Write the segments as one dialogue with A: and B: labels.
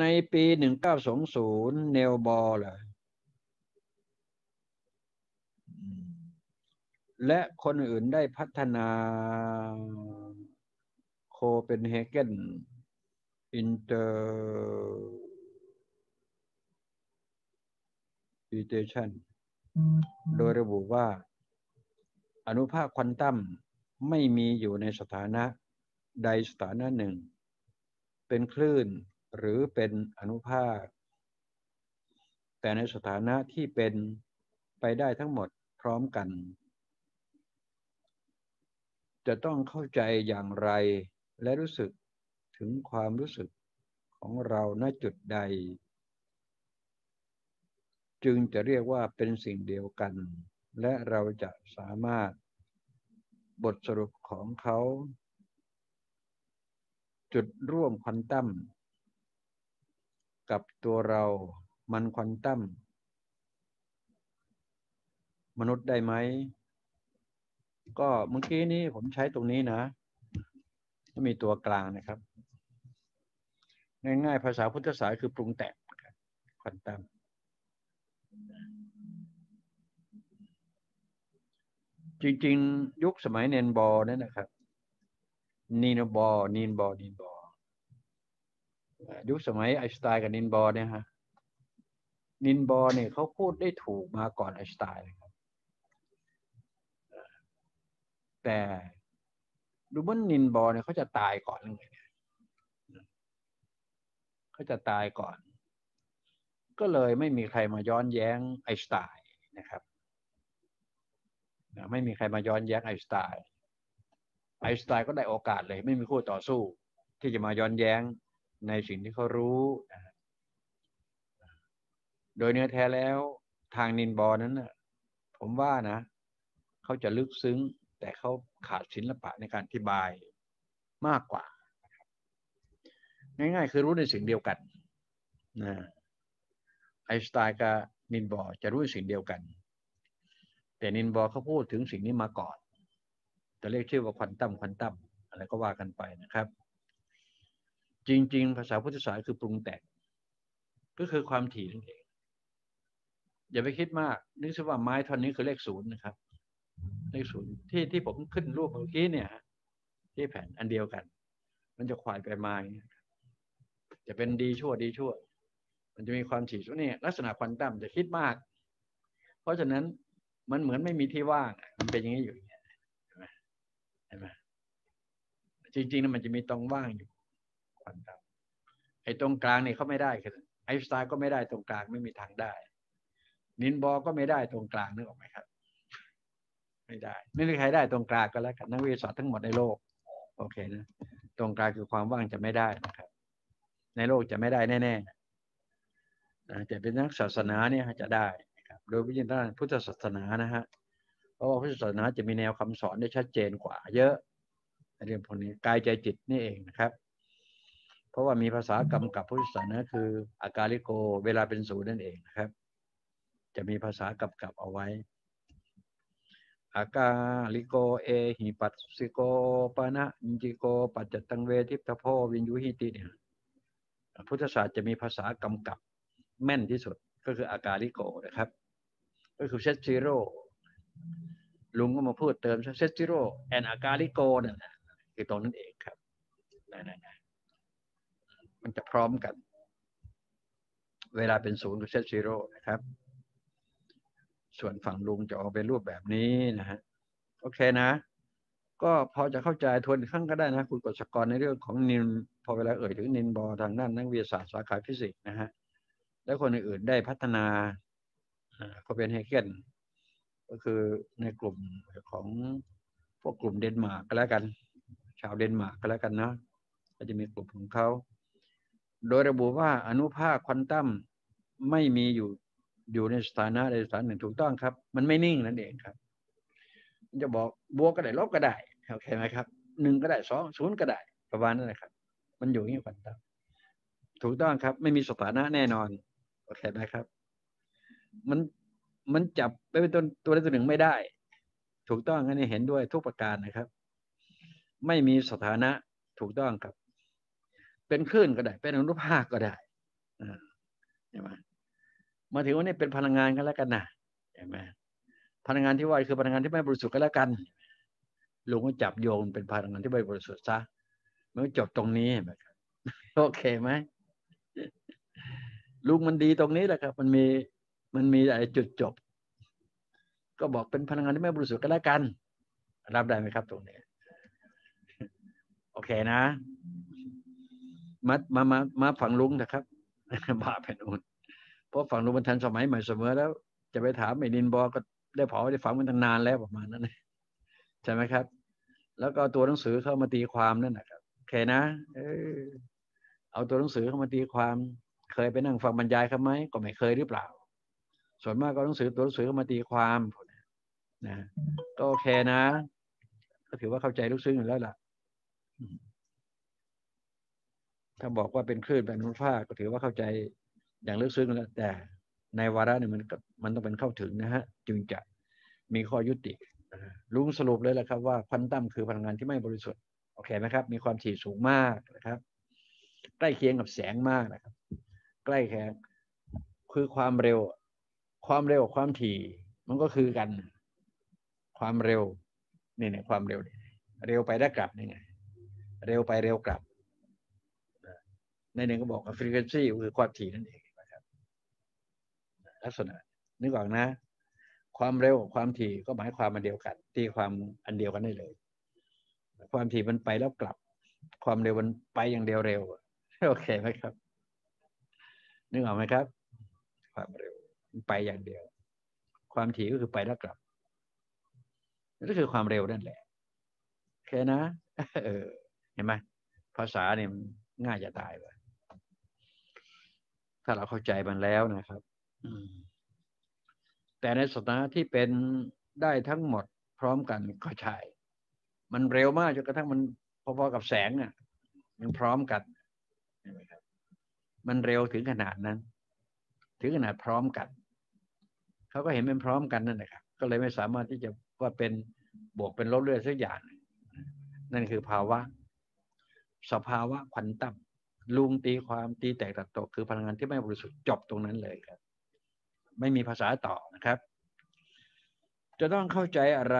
A: ในปีหนึ่งเก้าสองศูนย์นีลส์ บอร์และคนอื่นได้พัฒนา Copenhagen interpretation โดยระบุว่า อนุภาคควอนตัมไม่มีอยู่ในสถานะใดสถานะหนึ่ง เป็นคลื่น หรือเป็นอนุภาค แต่ในสถานะที่เป็นไปได้ทั้งหมดพร้อมกัน จะต้องเข้าใจอย่างไรและรู้สึกถึงความรู้สึกของเราณจุดใด จึงจะเรียกว่าเป็นสิ่งเดียวกัน และเราจะสามารถบทสรุปของเขา จุดร่วมควอนตัม กับตัวเรามันควอนตัมมนุษย์ได้ไหม ก็เมื่อกี้นี้ผมใช้ตรงนี้นะมีตัวกลางนะครับ ง่ายๆ ภาษาพุทธศาสนาคือปรุงแต่งควอนตัมจริงๆ ยุคสมัยเนนบอนั่นนะครับ นีนบอ นีนบอ นีนบอ ยุคสมัยไอสไตน์กับนินบอร์เนี่ยฮะนินบอร์เนี่ยเขาพูดได้ถูกมาก่อนไอสไตน์ครับแต่ดูเหมือนนินบอร์เนี่ยเขาจะตายก่อนเลยเขาจะตายก่อน ก็เลยไม่มีใครมาย้อนแย้งไอสไตน์นะครับไม่มีใครมาย้อนแย้งไอสไตน์ไอสไตน์ก็ได้โอกาสเลย ไม่มีคู่ต่อสู้ที่จะมาย้อนแย้ง ในสิ่งที่เขารู้ โดยเนื้อแท้แล้วทางนินบอนั้นนะผมว่านะ เขาจะลึกซึ้ง แต่เขาขาดศิลปะในการอธิบายมากกว่า ง่ายๆ คือรู้ในสิ่งเดียวกันนะไอสไตน์กับนินบอจะรู้สิ่งเดียวกัน แต่นินบอเขาพูดถึงสิ่งนี้มาก่อน จะเรียกชื่อว่าควันตั้มควันตั้มอะไรก็ว่ากันไปนะครับ จริง ๆ ภาษาพุทธศาสนาคือปรุงแต่งก็คือความถี่นั่นเอง อย่าไปคิดมาก นึกซะว่าไม้ท่อนนี้คือเลขศูนย์นะครับ เลขศูนย์ที่ที่ผมขึ้นรูปเมื่อกี้เนี่ยที่แผ่นอันเดียวกัน มันจะควายไปมาจะเป็นดีชั่วดีชั่ว มันจะมีความถี่ส่วนนี้ลักษณะควอนตัมจะคิดมาก เพราะฉะนั้นมันเหมือนไม่มีที่ว่างมันเป็นอย่างนี้อยู่เห็นไหมเห็นไหมจริงๆนะมันจะมีตรงว่างอยู่ ควอนตัมไอ้ตรงกลางนี่เขาไม่ได้คือไอน์สไตน์ก็ไม่ได้ตรงกลางไม่มีทางได้ นินบอก็ไม่ได้ตรงกลางนึกออกไหมครับ ไม่ได้ ไม่มีใครได้ตรงกลางก็แล้วกันนักวิทยาศาสตร์ทั้งหมดในโลก โอเคนะตรงกลางคือความว่างจะไม่ได้นะครับ ในโลกจะไม่ได้แน่ๆนะจะเป็นนักศาสนาเนี่ยจะได้ครับโดยวิญญาณพุทธศาสนานะฮะเพราะว่าพุทธศาสนาจะมีแนวคำสอนได้ชัดเจนกว่า เยอะเรื่องพวกนี้กายใจจิตนี่เองนะครับ เพราะว่ามีภาษากำกับพุทธศาสนาคืออากาลิโก เวลาเป็นศูนย์นั่นเองนะครับ จะมีภาษากำกับเอาไว้อากาลิโกเอหิปัสสิโกปะนะอินจิโก ปัจจตังเวทิพโพวินยุหิติเนี่ยพุทธศาสตร์จะมีภาษากำกับแม่นที่สุดก็คืออากาลิโกนะครับ ก็คือเซติโรลุงก็มาพูดเติมเซติโรแอนอากาลิโกนั่นคือตรงนั้นเองครับนั่น มันจะพร้อมกัน เวลาเป็นศูนย์คือ set zero นะครับ ส่วนฝั่งลุงจะออกเป็นรูปแบบนี้นะฮะโอเคนะ ก็พอจะเข้าใจทวนข้างก็ได้นะ คุณกฤษกรในเรื่องของนินพอเวลาเอ่ยถึงนินบอทางด้านนักวิทยาศาสตร์สาขาฟิสิกส์นะฮะและคนอื่นๆได้พัฒนาเขาเป็นเฮเกนก็คือในกลุ่มของพวกกลุ่มเดนมาร์กก็แล้วกัน ชาวเดนมาร์กก็แล้วกันนะก็จะมีกลุ่มของเขา โดยระบุว่าอนุภาคควอนตัมไม่มีอยู่อยู่ในสถานะใดสถานหนึ่งถูกต้องครับ มันไม่นิ่งนั่นเองครับ จะบอกบวกก็ได้ลบก็ได้โอเคไหมครับหนึ่งก็ได้สองศูนย์ก็ได้ประมาณนั้นนะครับ มันอยู่อย่างควอนตัมถูกต้องครับ ไม่มีสถานะแน่นอนโอเคไหมครับ มันมันจับไปเป็นตัวตัวใดตัวหนึ่งไม่ได้ ถูกต้องอันนี้เห็นด้วยทุกประการนะครับ ไม่มีสถานะถูกต้องครับ เป็นคลื่นก็ได้ เป็นอนุภาคก็ได้เห็นไหมมาถึงวันนี้เป็นพลังงานกันแล้วกันนะเห็นไหมพลังงานที่ว่าคือพลังงานที่ไม่บริสุทธิ์ก็แล้วกันลุงก็จับโยงเป็นพลังงานที่ไม่บริสุทธิ์ซะมันก็จบตรงนี้ไหมครับโอเคไหมลุงมันดีตรงนี้แหละครับ มันมีมันมีอะไรจุดจบ ก็บอกเป็นพลังงานที่ไม่บริสุทธิ์ก็แล้วกัน รับได้ไหมครับตรงนี้ โอเคนะ มามามามาฝั่งลุงนะครับบาเป็นอุ่นเพราะฝั่งลุงมันทันสมัยใหม่เสมอแล้ว จะไปถามไอ้นินบอก็ได้เผาได้ฝังมันตั้งนานแล้วประมาณนั้นใช่ไหมครับ แล้วก็ตัวหนังสือเข้ามาตีความนั่นนะครับโอเคนะเออเอาตัวหนังสือเข้ามาตีความ เคยไปนั่งฟังบรรยายเขาไหมก็ไม่เคยหรือเปล่า ส่วนมากก็หนังสือตัวหนังสือเข้ามาตีความนะก็โอเคนะ ก็ถือว่าเข้าใจลูกซึ้งอยู่แล้วล่ะ ถ้าบอกว่าเป็นคลื่นเป็นนุฟ้าก็ถือว่าเข้าใจอย่างลึกซึ้งแล้วแต่ในวาระนี่มันมันต้องเป็นเข้าถึงนะฮะจึงจะมีข้อยุติลุงสรุปเลยแหละครับว่าควันตัมคือพลังงานที่ไม่บริสุทธิ์โอเคไหมครับ มีความถี่สูงมากนะครับ ใกล้เคียงกับแสงมากนะครับ ใกล้แค่คือความเร็ว ความเร็วความถี่มันก็คือกัน ความเร็วนี่เนี่ยความเร็ว เร็วไปได้กลับนี่ไงเร็วไปเร็วกลับ ในหนึ่งก็บอกว่า frequency คือความถี่นั่นเองนะครับ ลักษณะนึกออกนะ ความเร็วความถี่ก็หมายความมันเดียวกันตีความอันเดียวกันได้เลย ความถี่มันไปแล้วกลับ ความเร็วมันไปอย่างเดียวเร็วโอเคไหมครับ นึกออกไหมครับ ความเร็วมันไปอย่างเดียว ความถี่ก็คือไปแล้วกลับนั่นคือความเร็วนั่นแหละโอเคนะ เออ เห็นไหมภาษาเนี่ยง่ายจะตายเลย ถ้าเราเข้าใจมันแล้วนะครับแต่ในสถานะที่เป็นได้ทั้งหมดพร้อมกันก็ใช่มันเร็วมากจนกระทั่งมันพอๆกับแสงอะ มันพร้อมกันมันเร็วถึงขนาดนั้น ถึงขนาดพร้อมกันเขาก็เห็นเป็นพร้อมกันนั่นแหละครับก็เลยไม่สามารถที่จะว่าเป็นบวกเป็นลบเรื่อยสักอย่าง นั่นคือภาวะ สภาวะควันตัม ลุงตีความตีแตกตัดตกคือพลังงานที่ไม่บริสุทธิ์จบตรงนั้นเลยครับ ไม่มีภาษาต่อนะครับ จะต้องเข้าใจอะไร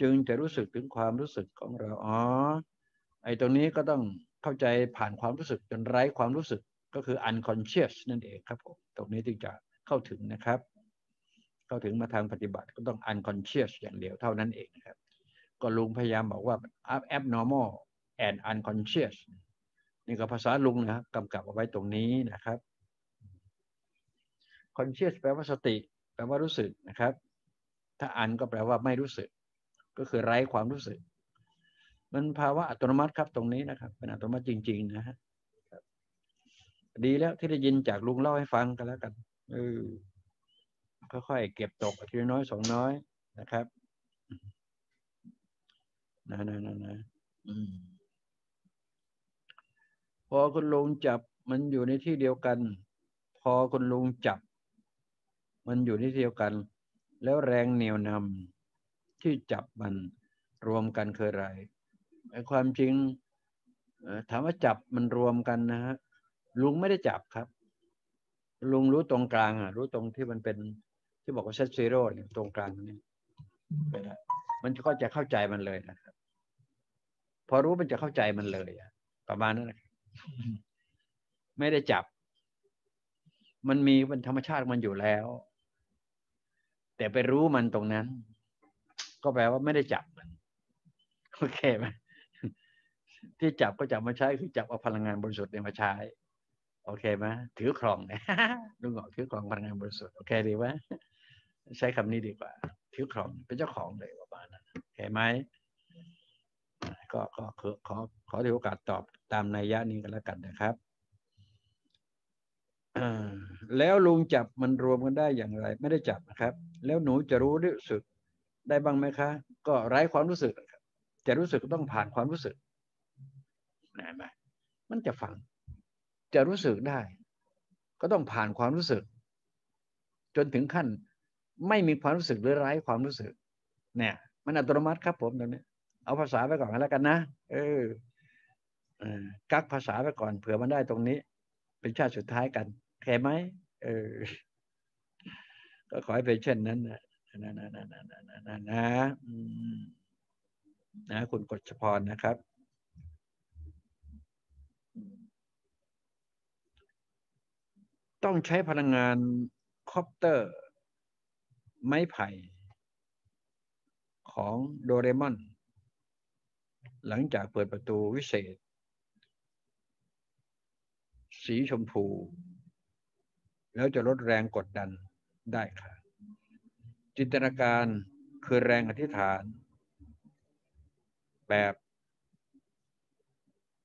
A: จึงจะรู้สึกถึงความรู้สึกของเราอ๋อไอ้ตรงนี้ก็ต้องเข้าใจผ่านความรู้สึกจนไร้ความรู้สึกก็คือ unconscious นั่นเองครับผมตรงนี้จึงจะเข้าถึงนะครับ เข้าถึงมาทางปฏิบัติก็ต้อง unconscious อย่างเดียวเท่านั้นเองครับ ก็ลุงพยายามบอกว่า abnormal and unconscious นี่ก็ภาษาลุงนะครับกำกับเอาไว้ตรงนี้นะครับ conscious แปลว่าสติ แปลว่ารู้สึกนะครับ ถ้าอันก็แปลว่าไม่รู้สึก ก็คือไร้ความรู้สึก มันภาวะอัตโนมัติครับตรงนี้นะครับ เป็นอัตโนมัติจริง ๆ นะฮะดีแล้วที่ได้ยินจากลุงเล่าให้ฟังกันแล้วกันเออค่อยๆเก็บตกทีน้อยสองน้อยนะครับ นะนะนะนะอืม พอคุณลุงจับมันอยู่ในที่เดียวกัน พอคุณลุงจับ มันอยู่ในที่เดียวกัน แล้วแรงเหนี่ยวนำที่จับมันรวมกันคืออะไรไอ้ความจริงถามว่าจับมันรวมกันนะฮะลุงไม่ได้จับครับ ลุงรู้ตรงกลางอะ รู้ตรงที่มันเป็นที่บอกว่าเซตซีโร่เนี่ยตรงกลางนี่มันก็จะเข้าใจมันเลยนะครับ พอรู้มันจะเข้าใจมันเลยอะประมาณนั้น ไม่ได้จับ มันมีเป็นธรรมชาติมันอยู่แล้ว แต่ไปรู้มันตรงนั้น ก็แปลว่าไม่ได้จับมันโอเคไหมที่จับก็จับมาใช้คือจับเอาพลังงานบริสุทธิ์เนี่ยมาใช้ โอเคไหมถือครองเนี่ยลุงอถือครองพลังงานบริสุทธิ์โอเคดีไหมใช้คำนี้ดีกว่า ถือครองเป็นเจ้าของเลยประมาณนั้นโอเคไหม ก็ขอขอขอถือโอกาสตอบตามนัยยะนี้กันแล้วกันนะครับแล้วลุงจับมันรวมกันได้อย่างไร ไม่ได้จับนะครับ แล้วหนูจะรู้รู้สึกได้บ้างไหมคะ ก็ไร้ความรู้สึกครับจะรู้สึกต้องผ่านความรู้สึกนะไหมมันจะฟัง จะรู้สึกได้ ก็ต้องผ่านความรู้สึก จนถึงขั้น ไม่มีความรู้สึกหรือไร้ความรู้สึก เนี่ย มันอัตโนมัติครับผมตรงนี้ เอาภาษาไปก่อนแล้วกันนะ เออกักภาษาไปก่อน เผื่อมันได้ตรงนี้ เป็นชาติสุดท้ายกันแค่ไหมเออ ก็ขอให้เป็นเช่นนั้นนะนะนะนะนะนะนะนะนะคุณกฎชพรนะครับ ต้องใช้พลังงานคอปเตอร์ ไม้ไผ่ ของโดเรมอน หลังจากเปิดประตูวิเศษ สีชมพู แล้วจะลดแรงกดดันได้ค่ะ จินตนาการคือแรงอธิษฐาน แบบ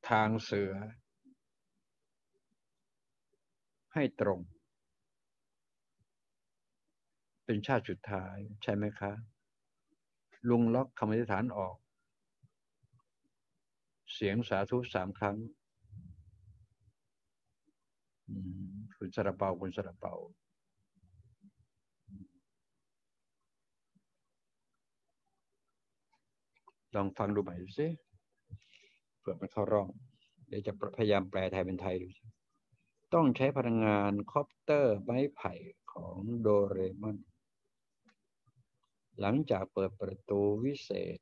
A: ทางเสือ ให้ตรง เป็นชาติสุดท้ายใช่ไหมคะ ลุงล็อกคำอธิษฐานออก เสียงสาธุสามครั้งคุณสระเปาคุณสระเปาลองฟังดูใหม่ดูสิเผื่อมันเข้าร่อง เดี๋ยวจะพยายามแปลไทยเป็นไทยดูต้องใช้พลังงานคอปเตอร์ไม้ไผ่ของโดเรมอนหลังจากเปิดประตูวิเศษ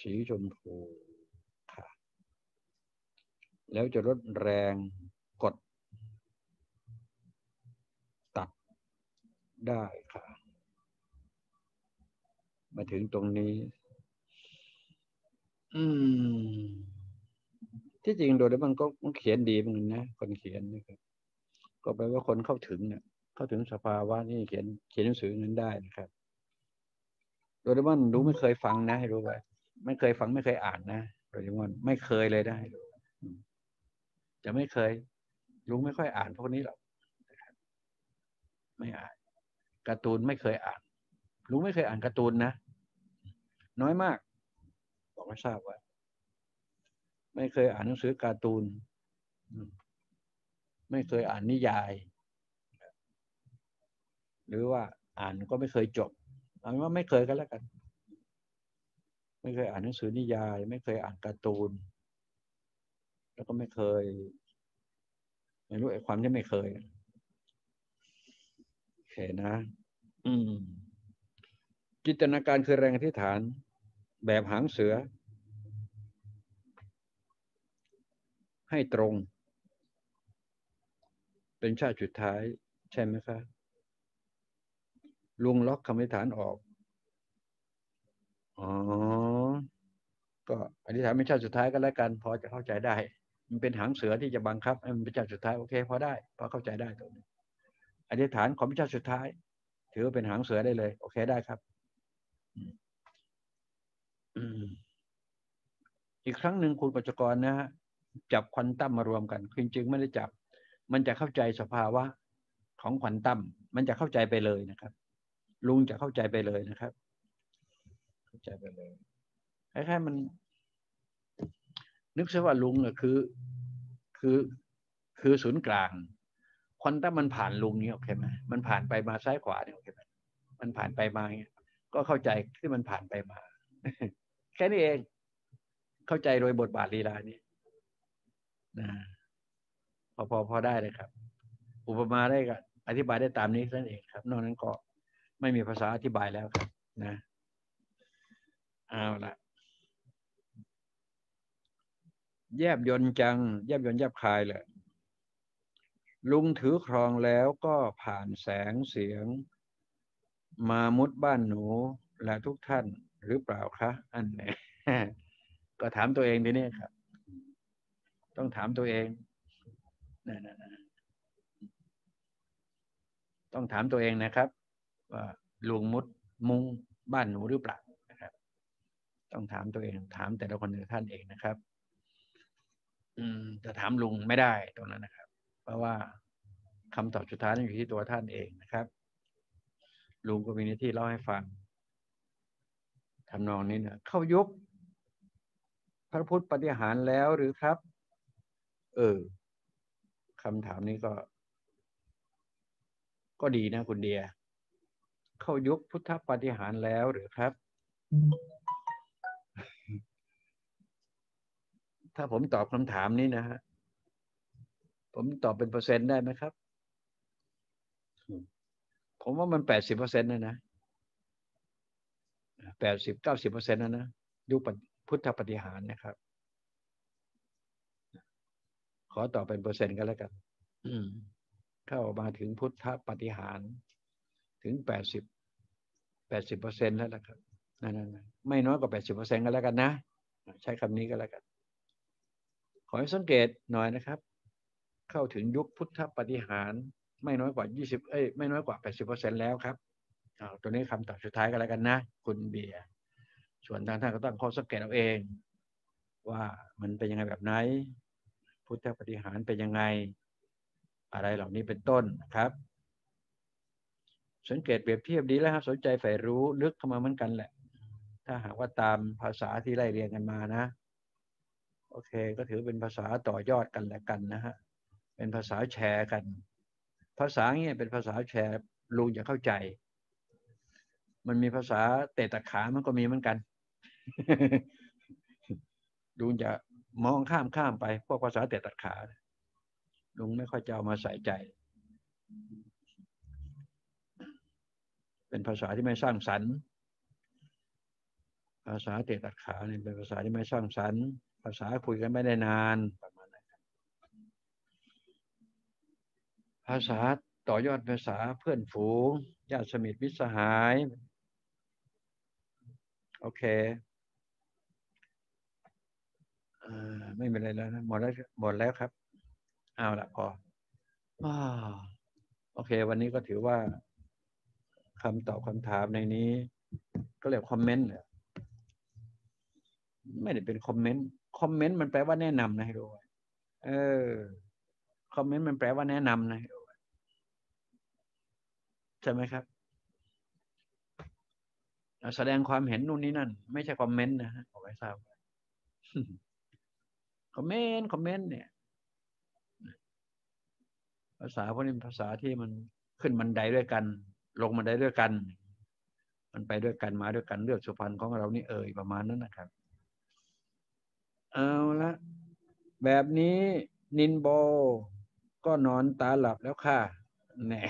A: สีชมพู แล้วจะลดแรงกด ตัดได้ค่ะ มาถึงตรงนี้ อืม ที่จริงโดเรมอนก็เขียนดีเหมือนกันนะคนเขียนนะครับ ก็แปลว่าคนเข้าถึงเนี่ยเข้าถึงสภาวะนี่เขียนเขียนหนังสือนั้นได้นะครับ โดเรมอนรู้ไม่เคยฟังนะให้รู้ไว้ไม่เคยฟังไม่เคยอ่านนะโดเรมอนไม่เคยเลยได้ จะไม่เคยรู้ไม่ค่อยอ่านพวกนี้หรอกไม่อ่านการ์ตูนไม่เคยอ่านรู้ไม่เคยอ่านการ์ตูนนะน้อยมาก บอกไม่ทราบว่า ไม่เคยอ่านหนังสือการ์ตูน ไม่เคยอ่านนิยาย หรือว่าอ่านก็ไม่เคยจบเอาว่าไม่เคยกันแล้วกัน ไม่เคยอ่านหนังสือนิยาย ไม่เคยอ่านการ์ตูน แล้วก็ไม่เคย ไม่รู้ไอ้ความที่ไม่เคยโอเคนะ อืม จินตนาการคือแรงอธิษฐาน แบบหางเสือ ให้ตรง เป็นชาติสุดท้าย ใช่ไหมคะลุงล็อกคำอธิษฐานออก อ๋อ ก็อธิษฐานเป็นชาติสุดท้ายก็แล้วกัน พอจะเข้าใจได้ มันเป็นหางเสือที่จะบังคับให้มันเป็นชาสุดท้ายโอเคพอได้พอเข้าใจได้ตรงนี้อธิษฐานของเป็นชาสุดท้าย ถือว่าเป็นหางเสือได้เลย โอเคได้ครับอีกครั้งหนึ่งคุณปัจจกรนะฮะจับควอนตัมมารวมกันจริงๆไม่ได้จับ มันจะเข้าใจสภาวะของควอนตัมมันจะเข้าใจไปเลยนะครับ ลุงจะเข้าใจไปเลยนะครับ เข้าใจไปเลยคล้ายๆมัน นึกซะว่าลุงอะคือคือคือศูนย์กลางควอนตัมมันผ่านลุงนี้โอเคไหมมันผ่านไปมาซ้ายขวาเนี่ยโอเคไหมมันผ่านไปมาเงี้ยก็เข้าใจที่มันผ่านไปมา แค่นี้เอง เข้าใจโดยบทบาทลีลานี้นะพอพอพอได้เลยครับ อุปมาได้ก็อธิบายได้ตามนี้นั่นเองครับ นอกนั้นก็ไม่มีภาษาอธิบายแล้วครับ นะเอาละ แยบยนต์จัง แยบยนต์แยบคายเลยลุงถือครองแล้วก็ผ่านแสงเสียง มามุดบ้านหนูและทุกท่านหรือเปล่าคะ อันไหนก็ถามตัวเองดีนี่ครับ ต้องถามตัวเองนะนะนะต้องถามตัวเองนะครับ ว่าลุงมุดมุงบ้านหนูหรือเปล่านะครับ ต้องถามตัวเอง ถามแต่ละคนแต่ละท่านเองนะครับ อืมจะถามลุงไม่ได้ตรงนั้นนะครับ เพราะว่าคำตอบสุดท้ายอยู่ที่ตัวท่านเองนะครับ ลุงก็มีหน้าที่เล่าให้ฟังทำนองนี้เนี่ยเข้ายุคพระพุทธปฏิหารแล้วหรือครับ เออคำถามนี้ก็ ก็ดีนะคุณเดีย เข้ายุคพุทธปฏิหารแล้วหรือครับ ถ้าผมตอบคำถามนี้นะฮะผมตอบเป็นเปอร์เซ็นต์ได้ไหมครับ ผมว่ามันแปดสิบเปอร์เซ็นต์นะนะแปดสิบเก้าสิบเปอร์เซ็นต์นะนะยุคพุทธปฏิหารนะครับ ขอตอบเป็นเปอร์เซ็นต์กันแล้วกันเข้ามาถึงพุทธปฏิหาร ถึงแปดสิบแปดสิบเปอร์เซ็นต์แล้วนะครับนั่นไม่น้อยกว่าแปดสิบเปอร์เซ็นต์กันแล้วกันนะ ใช้คำนี้ก็แล้วกัน ขอให้สังเกตหน่อยนะครับ เข้าถึงยุคพุทธปฏิหารไม่น้อยกว่ายี่สิบเอ้ยไม่น้อยกว่าแปดสิบเปอร์เซ็นแล้วครับเอาตัวนี้คำตอบสุดท้ายก็แล้วกันนะ คุณเบียร์ส่วนทางท่านก็ต้องข้อสังเกตเอาเอง ว่ามันเป็นยังไงแบบไหน พุทธปฏิหารเป็นยังไง อะไรเหล่านี้เป็นต้นนะครับ สังเกตเปรียบเทียบดีแล้วครับสนใจใฝ่รู้ลึกเข้ามาเหมือนกันแหละ ถ้าหากว่าตามภาษาที่ไล่เรียงกันมานะ โอเค ก็ถือเป็นภาษาต่อยอดกันและกันนะฮะ เป็นภาษาแชร์กัน ภาษาเงี้ยเป็นภาษาแชร์ลุงจะเข้าใจ มันมีภาษาเตะตะขามันก็มีเหมือนกันลุงจะมองข้ามข้ามไป พวกภาษาเตะตัดขาลุงไม่ค่อยจะเอามาใส่ใจ เป็นภาษาที่ไม่สร้างสรรค์ ภาษาเตะตัดขาเนี่ยเป็นภาษาที่ไม่สร้างสรรค์ ภาษาคุยกันไม่ได้นานประมาณนั้นภาษาต่อยอดภาษาเพื่อนฝูงญาติสมิทมิตรสหาย โอเคอไม่เป็นไรแล้วนะหมดแล้วหมดแล้วครับ เอาละพอโอเค วันนี้ก็ถือว่าคำตอบคำถามในนี้ ก็เรียกคอมเมนต์ไม่ได้เป็น comment comment มันแปลว่าแนะนำนะให้ดูเออ comment มันแปลว่าแนะนำนะให้ดูใช่ไหมครับแสดงความเห็นนู่นนี่นั่น ไม่ใช่ comment นะฮะขอให้ทราบ comment comment เนี่ย ภาษาพวกนี้ภาษาที่มันขึ้นบันไดด้วยกัน ลงบันไดด้วยกัน มันไปด้วยกันมาด้วยกันเลือดสุพรรณของเรานี่เอยประมาณนั้นนะครับ เอาละ แบบนี้นินโบก็นอนตาหลับแล้วค่ะแน่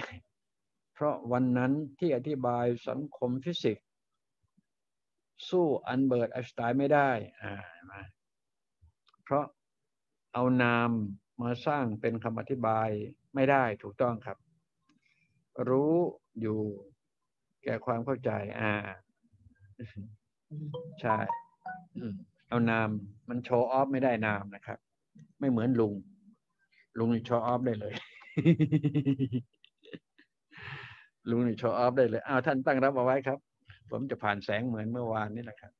A: เพราะวันนั้นที่อธิบายสังคมฟิสิกส์สู้อัลเบิร์ตไอน์สไตน์ไม่ได้อ่ามาเพราะเอานามมาสร้างเป็นคำอธิบายไม่ได้ถูกต้องครับ รู้อยู่แก่ความเข้าใจ อ่า ใช่ เอานามมันโชว์ออฟไม่ได้นามนะครับ ไม่เหมือนลุง ลุงนี่โชว์ออฟได้เลย ลุงนี่โชว์ออฟได้เลยอ้าวท่านตั้งรับเอาไว้ครับ ผมจะผ่านแสงเหมือนเมื่อวานนี่แหละครับ